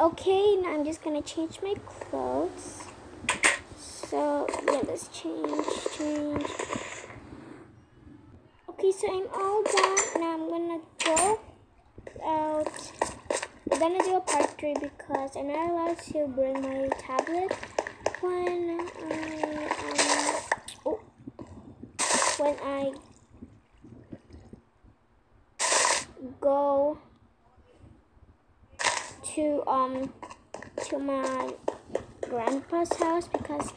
Okay, now I'm just gonna change my clothes. So yeah, let's change, change. Okay, so I'm all done. Now I'm gonna go out. I'm gonna do a part three because I'm not allowed to bring my tablet when I um oh, when I go to um to my grandpa's house because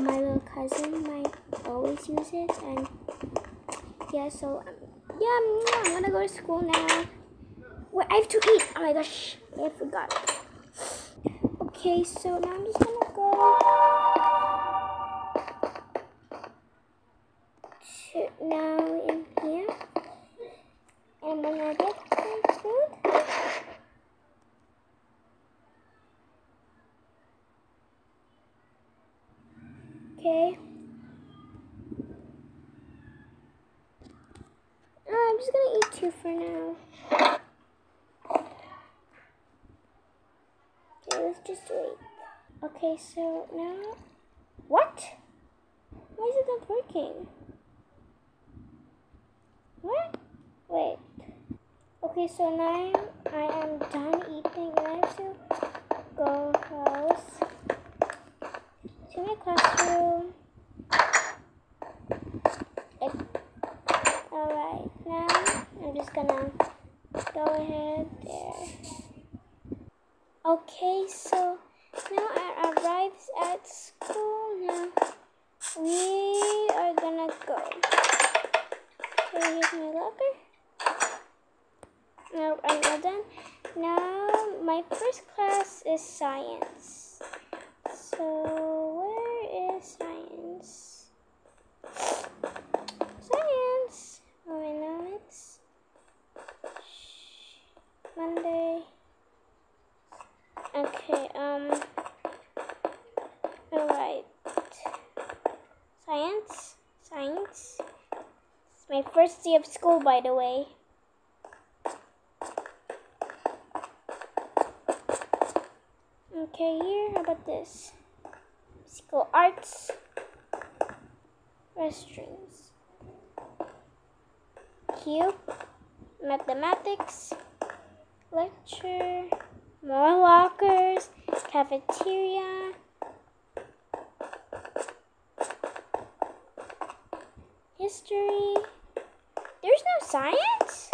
my little cousin might always use it and yeah so um, yeah I'm gonna go to school now. Wait I have to eat. Oh my gosh I forgot. Okay so now I'm just gonna Okay. Oh, I'm just gonna eat two for now. Okay, let's just wait. Okay, so now. What? Why is it not working? What? Wait. Okay, so now I am done eating and I have to go house to my classroom. Alright, now I'm just gonna go ahead there. Okay, so now I arrived at school now. We are gonna go. Okay, here's my locker. Now I'm all done. Now my first class is science. So where is science? Science. Oh, I know it's Monday. Okay. Um. All right. Science. Science. It's my first day of school, by the way. Okay, here, how about this? Physical arts, restrooms, cube, mathematics, lecture, more lockers, cafeteria, history. There's no science?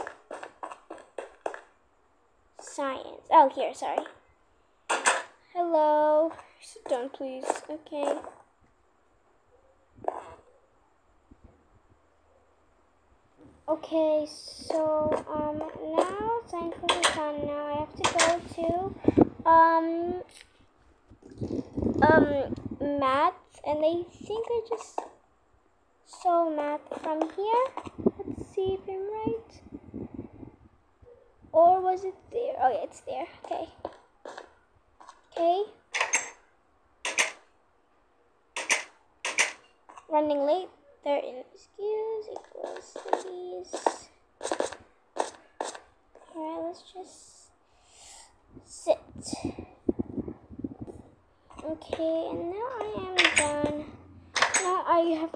Science. Oh, here, sorry. Hello. Sit down, please. Okay. Okay, so um now science is done. Now I have to go to um um math, and I think I just saw math from here. Let's see if I'm right. Or was it there? Oh yeah, it's there. Okay. Okay. Running late. There excuse Alright, let's just sit. Okay, and now I am done. Now I have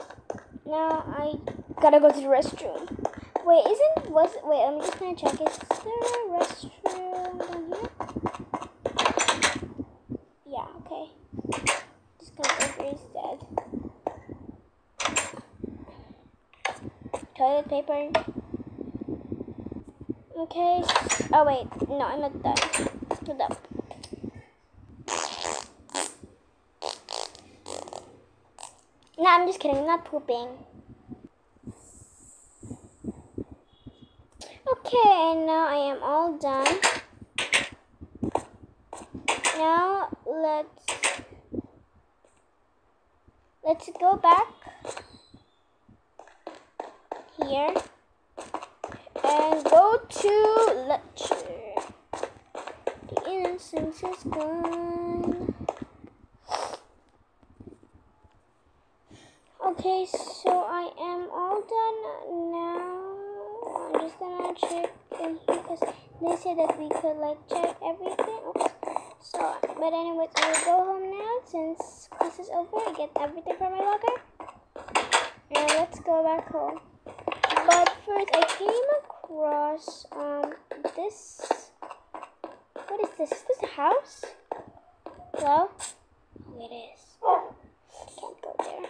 now I gotta go to the restroom. Wait, isn't was wait, I'm just gonna check. Is there a restroom down here? Yeah, okay. Just gonna over is dead. Toilet paper. Okay. Oh wait, no, I'm not done. Hold up. No, I'm just kidding. I'm not pooping. Okay, and now I am all done. Now let's let's go back here and go to lecture. The innocence is gone. Okay, so I am all done now. I'm just gonna check in here because they said that we could like check everything. Oops. So, but anyways, I will go home now since class is over. I get everything from my locker. And let's go back home. But first, I came across um this. What is this? Is this a house? Hello? Oh, it is. Can't go there.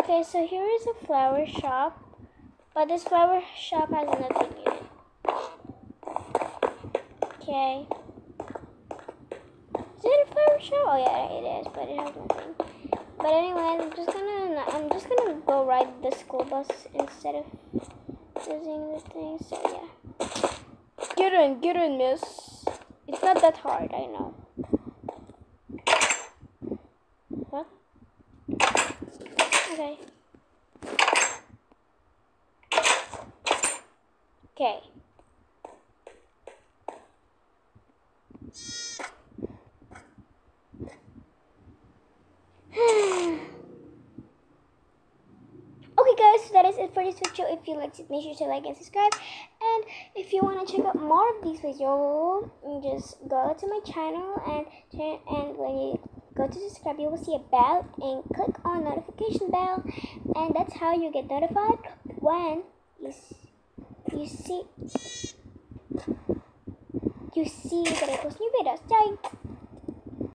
Okay, so here is a flower shop, but this flower shop has nothing in it. Okay. Is it a flower shop? Oh yeah, it is, but it has nothing. But anyway, I'm just gonna I'm just gonna go ride the school bus instead of using the thing. So yeah. Get in, get in, miss. It's not that hard, I know. What? Okay. Okay. Okay guys, so that is it for this video. If you liked it, make sure to like and subscribe. And if you want to check out more of these videos, just go to my channel and turn and when you go to subscribe, you will see a bell and click on notification bell, and that's how you get notified when you you see you see that I post new videos. Bye.